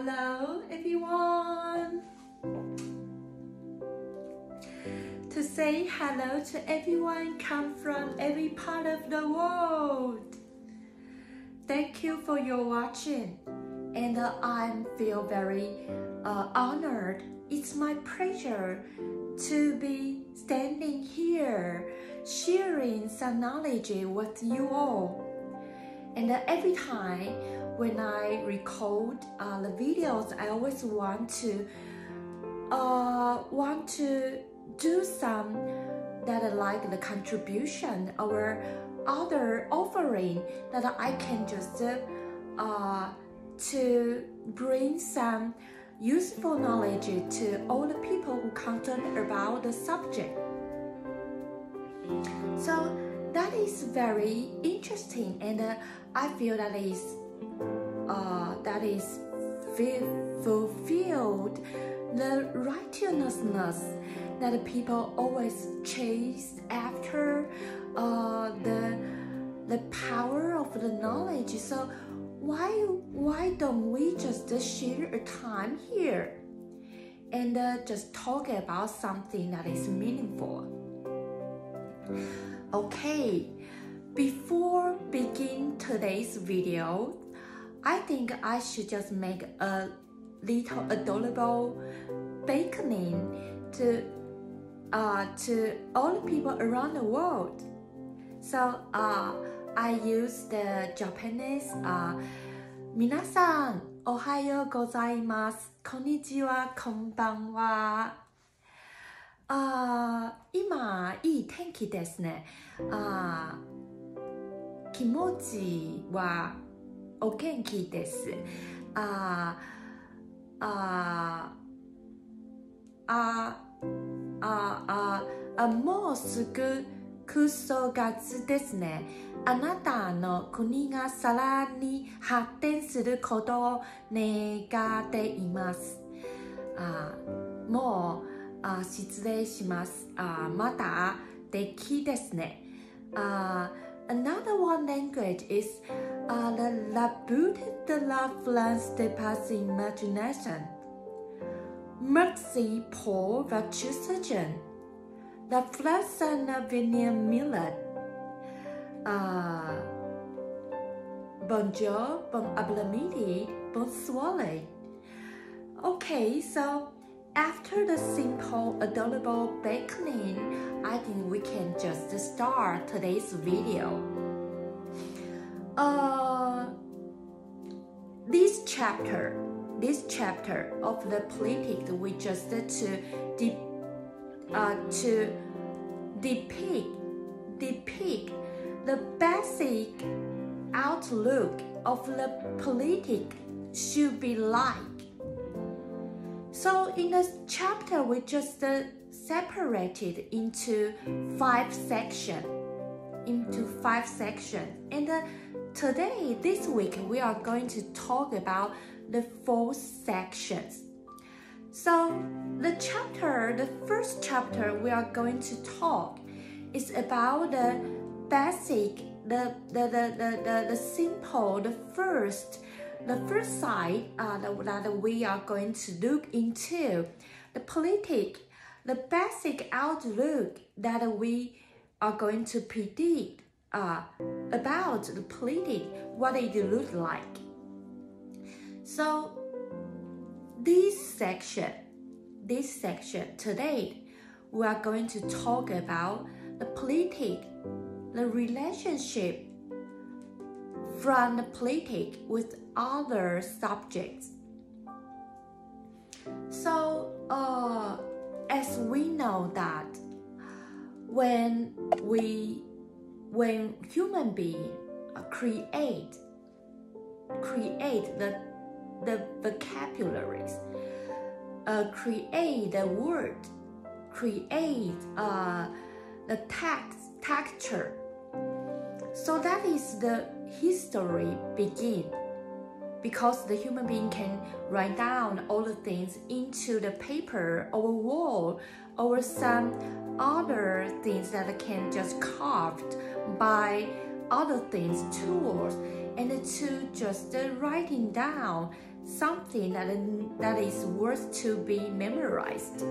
Hello, everyone. To say hello to everyone come from every part of the world. Thank you for your watching, and uh, I feel very uh, honored. It's my pleasure to be standing here, sharing some knowledge with you all. And uh, every time when I record uh, the videos, I always want to uh, want to do some that I like the contribution or other offering that I can just uh, to bring some useful knowledge to all the people who concerned about the subject. So that is very interesting, and uh, I feel that is uh, that is fulfilled the righteousness that people always chase after uh, the the power of the knowledge. So why why don't we just share a time here and uh, just talk about something that is meaningful? Okay, before begin today's video, I think I should just make a little adorable baconing to uh, to all the people around the world. So uh, I use the Japanese uh, 皆さんおはようございます。こんにちは、こんばんは。あ今いい天気ですね。あ気持ちは お元気です。ああああああもうすぐクソ月ですね。あなたの国がさらに発展することを願っています。あもうあ失礼します。あまた敵ですね。あ Another one language is the la beauty de la France dépasse imagination. Merci pour votre soutien. La France n'a venir mille. Uh, bonjour, bon après-midi, bonsoir. Okay, so after the simple, adorable baconing, I think we can just start today's video. Uh, this chapter, this chapter of the politics, we just to de- uh, to depict depict the basic outlook of the politic should be like. So in this chapter, we just uh, separated into five section, into five section, and uh, today, this week, we are going to talk about the four sections. So the chapter, the first chapter, we are going to talk is about the basic, the the the the, the, the simple, the first the first side uh, that, that we are going to look into the politic, the basic outlook that we are going to predict uh, about the politic, what it look like. So this section, this section today, we are going to talk about the politic, the relationship from the politic with other subjects. So, uh, as we know that when we, when human being create, create the the vocabularies, uh, create the word, create uh, the text texture. So that is the history begin because the human being can write down all the things into the paper or wall or some other things that can just carved by other things tools and to just writing down something that, that is worth to be memorized.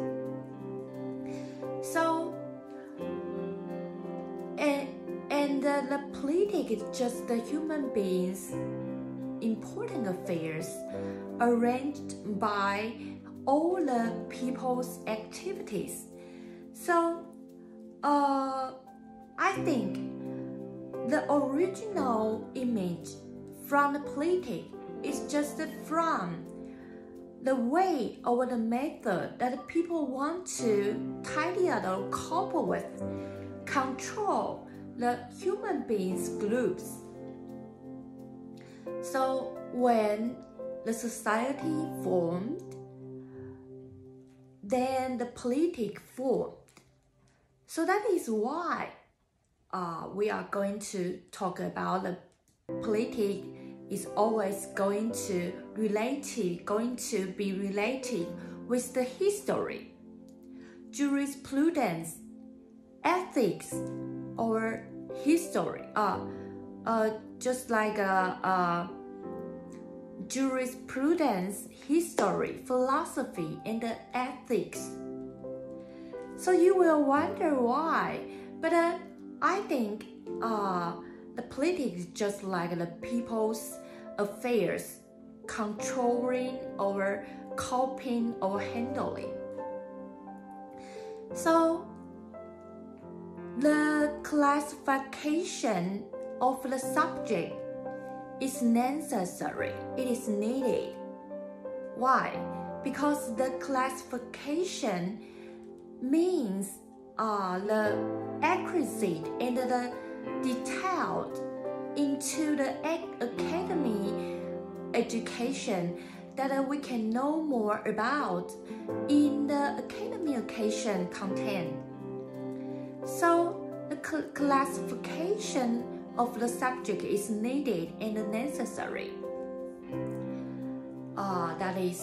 So, and, and uh, the politic is just the human beings' important affairs arranged by all the people's activities. So, uh, I think the original image from the politic is just from the way or the method that people want to tidy up or cope with, control the human beings groups. So when the society formed, then the politic formed. So that is why uh, we are going to talk about the politic is always going to related, going to be related with the history, jurisprudence, ethics, or history. Uh, uh, just like a, uh, uh, jurisprudence, history, philosophy, and ethics. So you will wonder why, but uh, I think uh, the politics just like the people's affairs, controlling or coping or handling. So the classification of the subject is necessary, it is needed. Why? Because the classification means are the accuracy and the detailed into the academy education that we can know more about in the academy education content. So the cl classification of the subject is needed and necessary. Uh, that is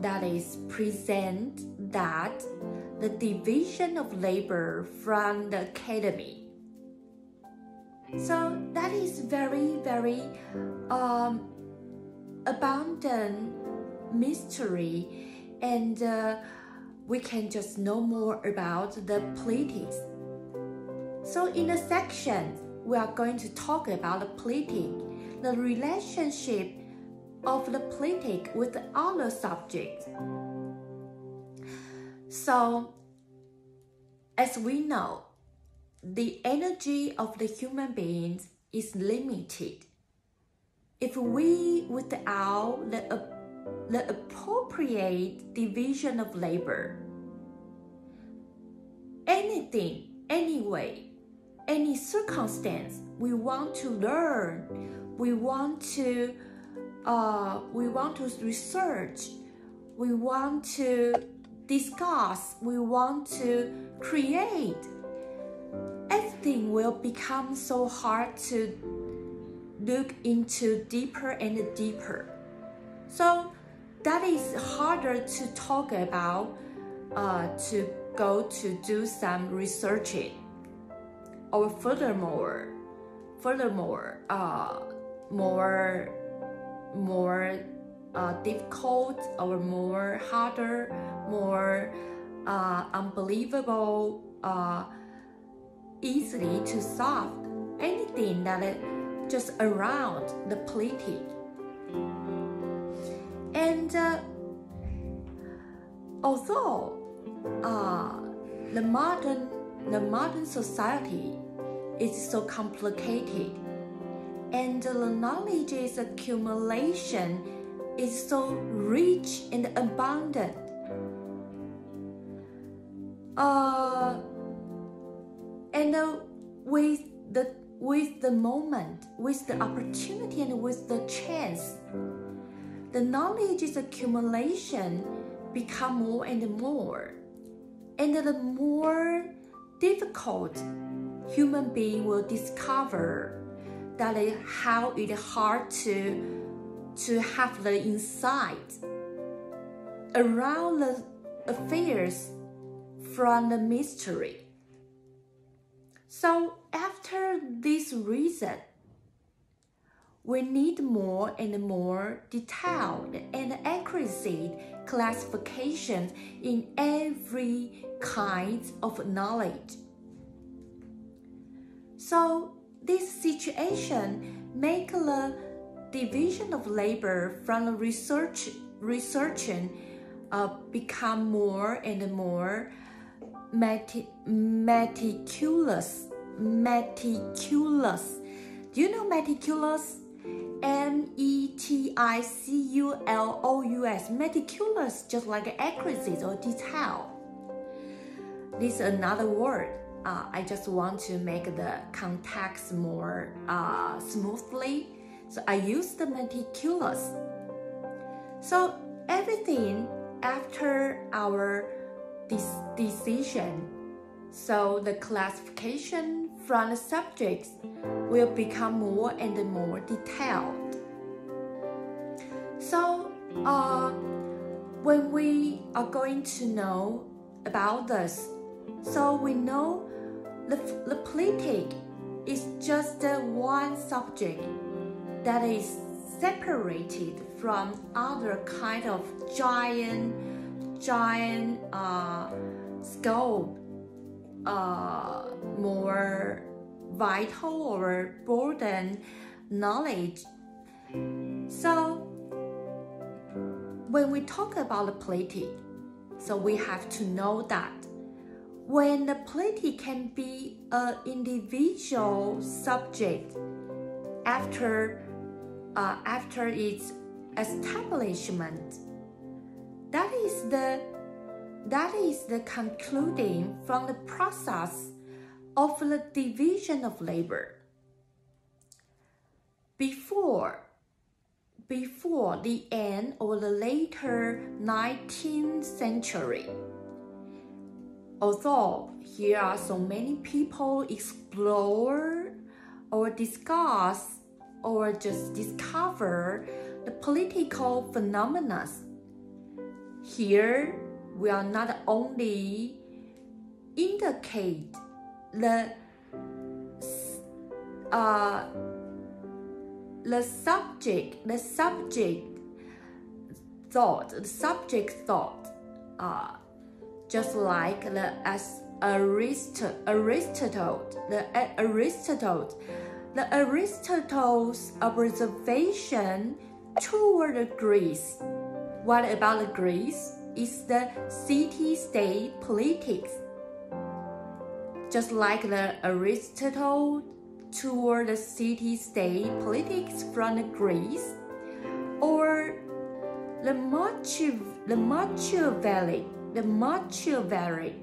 that is present that the division of labor from the academy so that is very, very um, abundant mystery, and uh, we can just know more about the politics. So in the section, we are going to talk about the politic, the relationship of the politic with the other subjects. So, as we know, the energy of the human beings is limited. If we, without the, the appropriate division of labor, anything, anyway, any circumstance we want to learn, we want to, uh, we want to research, we want to discuss, we want to create everything will become so hard to look into deeper and deeper. So that is harder to talk about, uh, to go to do some researching. Or furthermore, furthermore, uh, more, more uh, difficult or more harder, more uh, unbelievable uh, easily to solve anything that is just around the politic. And uh, although uh, the modern the modern society is so complicated and the knowledge accumulation is so rich and abundant. Uh, and uh, with the with the moment, with the opportunity, and with the chance, the knowledge's accumulation become more and more, and the more difficult human being will discover that it, how it hard to to have the insight around the affairs from the mystery so after this reason, we need more and more detailed and accurate classifications in every kind of knowledge. So this situation make the division of labor from research researching uh, become more and more meticulous meticulous do you know meticulous M E T I C U L O U S. Meticulous, just like accuracy or detail. This is another word. Uh, I just want to make the context more uh, smoothly. So I use the meticulous. So everything after our decision. So the classification from the subjects will become more and more detailed. So, uh, when we are going to know about this, so we know the, the politic is just one subject that is separated from other kind of giant, giant uh, scope uh, more vital or broaden knowledge. So when we talk about the politic, so we have to know that when the politic can be an individual subject after uh, after its establishment, is the that is the concluding from the process of the division of labor. Before, before the end or the later 19th century, although here are so many people explore or discuss or just discover the political phenomena. Here will not only indicate the uh, the subject, the subject thought, the subject thought, uh, just like the as Arist Aristotle, the Aristotle, the Aristotle's observation toward Greece. What about Greece? is the city-state politics. Just like the Aristotle toward the city-state politics from Greece, or the Machiavelli, the Machiavelli,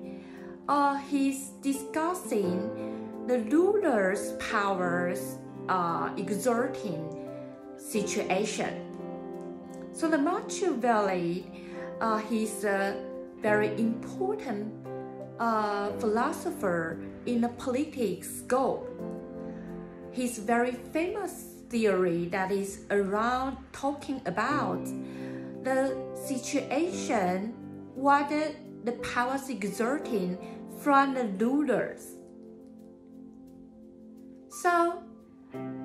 uh, he's discussing the ruler's powers uh, exerting situation. So the Machiavelli uh, he's a very important uh, philosopher in the politics scope. His very famous theory that is around talking about the situation what the, the powers exerting from the rulers. So,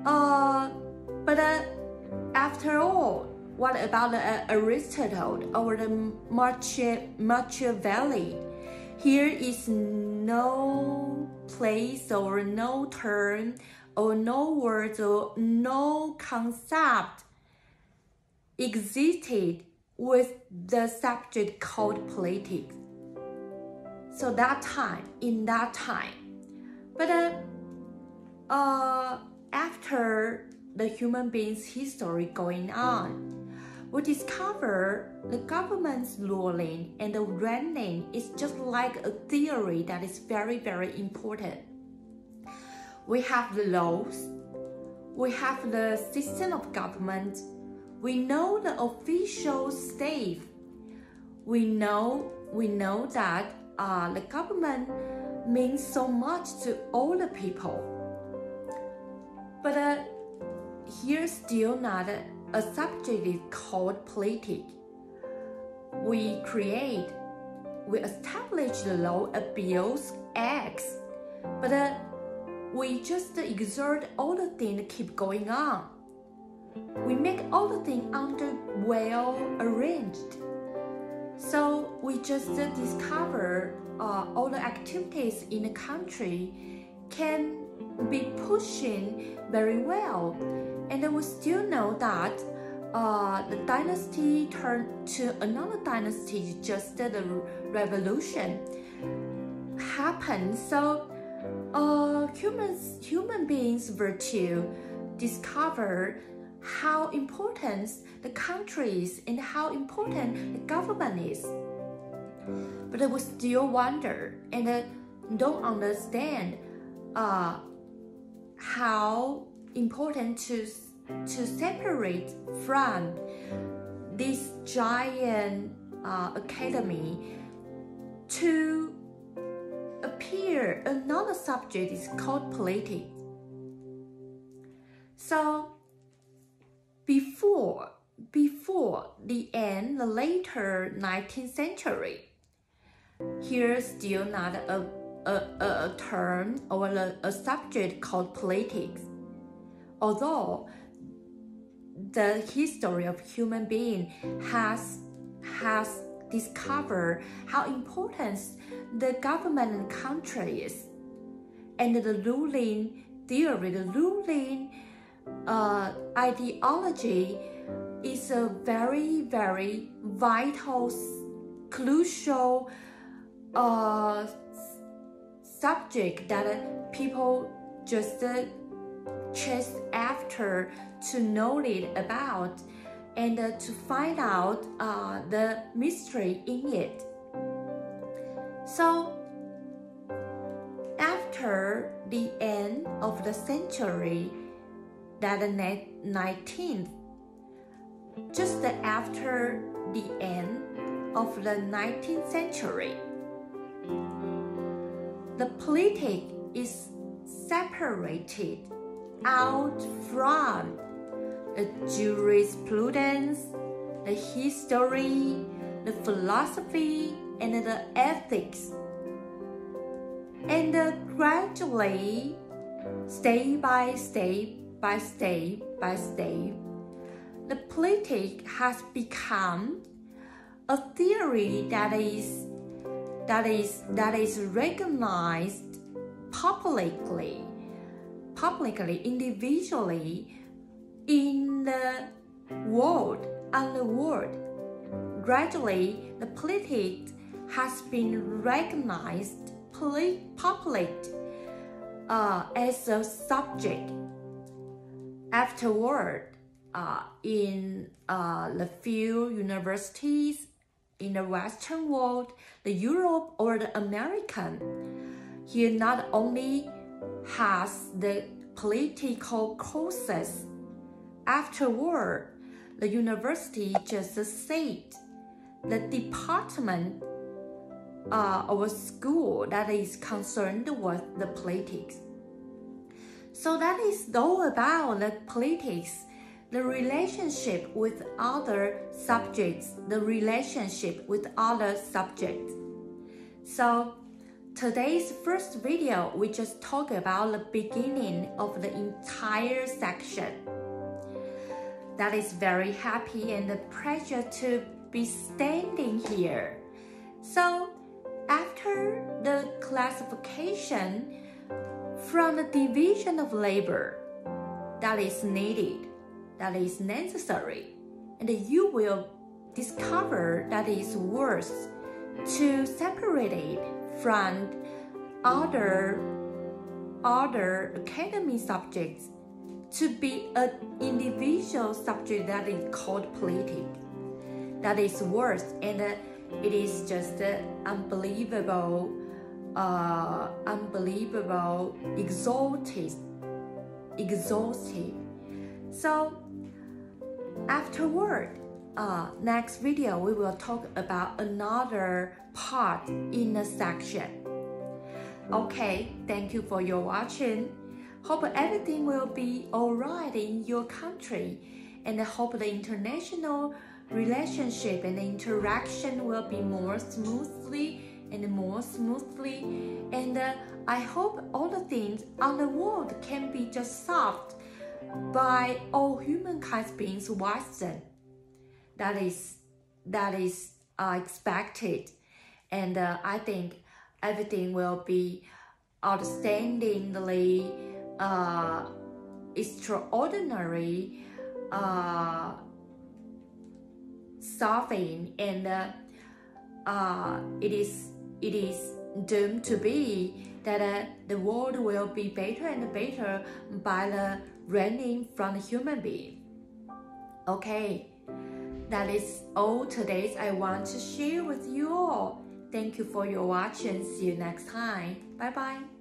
uh, but uh, after all, what about uh, Aristotle or the Machiavelli? Here is no place or no term or no words or no concept existed with the subject called politics. So that time, in that time, but uh, uh, after the human being's history going on, we discover the government's ruling and the running is just like a theory that is very, very important. We have the laws, we have the system of government, we know the official state, we know we know that uh, the government means so much to all the people. But uh, here's still not a subject is called politic. We create, we establish the law abuse acts, but uh, we just exert all the things keep going on. we make all the things under well arranged. So we just discover uh, all the activities in the country can be pushing very well, and we still know that uh, the dynasty turned to another dynasty just the revolution happened. So uh, humans, human beings were to discover how important the countries and how important the government is. But would still wonder and don't understand uh, how important to to separate from this giant uh, academy to appear another subject is called politics. So before before the end, the later 19th century, here's still not a, a, a term or a, a subject called politics. Although the history of human being has has discovered how important the government and country is, and the ruling theory, the ruling uh, ideology is a very very vital, crucial uh, subject that people just chase after to know it about and to find out uh, the mystery in it. So, after the end of the century, that the 19th, just after the end of the 19th century, the politic is separated out from the jurisprudence, the history, the philosophy, and the ethics. And gradually, step by step by step by step, the politic has become a theory that is that is that is recognized publicly publicly individually in the world and the world. Gradually, the politics has been recognized public uh, as a subject. Afterward, uh, in uh, the few universities in the Western world, the Europe or the American, here not only has the political courses Afterward, the university just said the department uh, or school that is concerned with the politics. So that is all about the politics, the relationship with other subjects, the relationship with other subjects. So today's first video, we just talk about the beginning of the entire section that is very happy and the pleasure to be standing here. So after the classification from the division of labor that is needed, that is necessary, and you will discover that it's worth to separate it from other other academy subjects to be an individual subject that is called politic. That is worth and uh, it is just uh, unbelievable, uh, unbelievable, exalted, exhausted. So afterward, uh, next video we will talk about another part in the section. Okay, thank you for your watching. Hope everything will be alright in your country and I hope the international relationship and interaction will be more smoothly and more smoothly and uh, I hope all the things on the world can be just solved by all humankind beings wisdom. That is that is uh, expected, and uh, I think everything will be outstandingly uh, extraordinary uh, solving and uh, uh, it is it is doomed to be that uh, the world will be better and better by the learning from the human being. Okay, that is all today I want to share with you all. Thank you for your watching. See you next time. Bye bye.